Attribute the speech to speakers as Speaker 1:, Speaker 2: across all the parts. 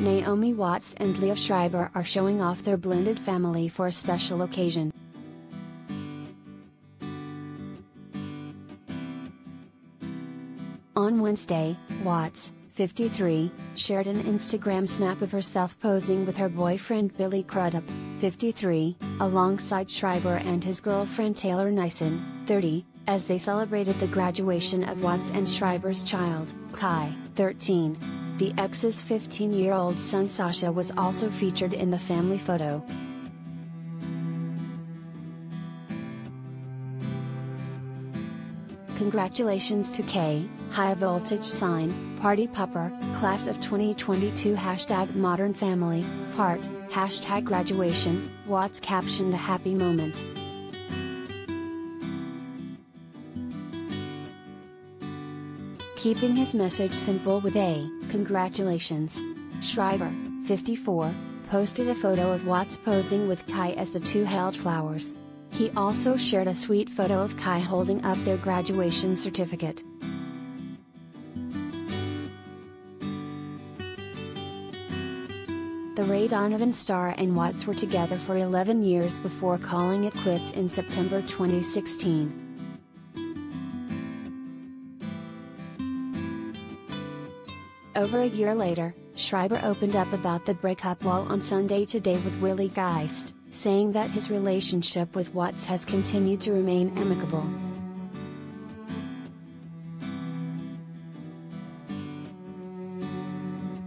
Speaker 1: Naomi Watts and Liev Schreiber are showing off their blended family for a special occasion. On Wednesday, Watts, 53, shared an Instagram snap of herself posing with her boyfriend Billy Crudup, 53, alongside Schreiber and his girlfriend Taylor Neisen, 30, as they celebrated the graduation of Watts and Schreiber's child, Kai, 13. The ex's 15 year old son Sasha was also featured in the family photo. Congratulations to K, High Voltage Sign, Party Pupper, Class of 2022 Hashtag Modern Family, Heart, Hashtag Graduation, Watts captioned the happy moment. Keeping his message simple with a, congratulations. Schreiber, 54, posted a photo of Watts posing with Kai as the two held flowers. He also shared a sweet photo of Kai holding up their graduation certificate. The Ray Donovan star and Watts were together for 11 years before calling it quits in September 2016. Over a year later, Schreiber opened up about the breakup while on Sunday Today with Willie Geist saying that his relationship with Watts has continued to remain amicable.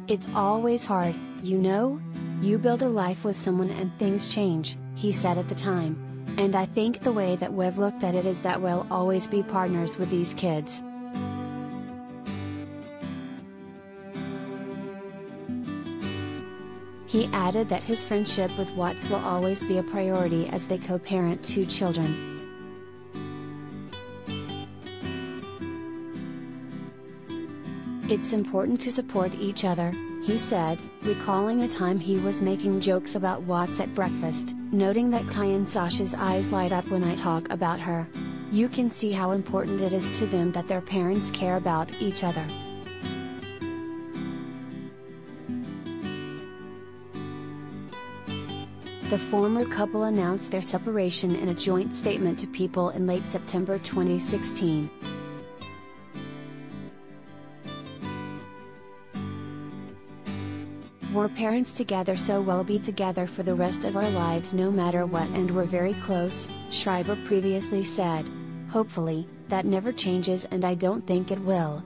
Speaker 1: It's always hard, you know? You build a life with someone and things change, he said at the time. And I think the way that we've looked at it is that we'll always be partners with these kids. He added that his friendship with Watts will always be a priority as they co parent two children. It's important to support each other, he said, recalling a time he was making jokes about Watts at breakfast, noting that Kai and Sasha's eyes light up when I talk about her. You can see how important it is to them that their parents care about each other. The former couple announced their separation in a joint statement to People in late September 2016. We're parents together so we'll be together for the rest of our lives no matter what and we're very close, Schreiber previously said. Hopefully, that never changes and I don't think it will.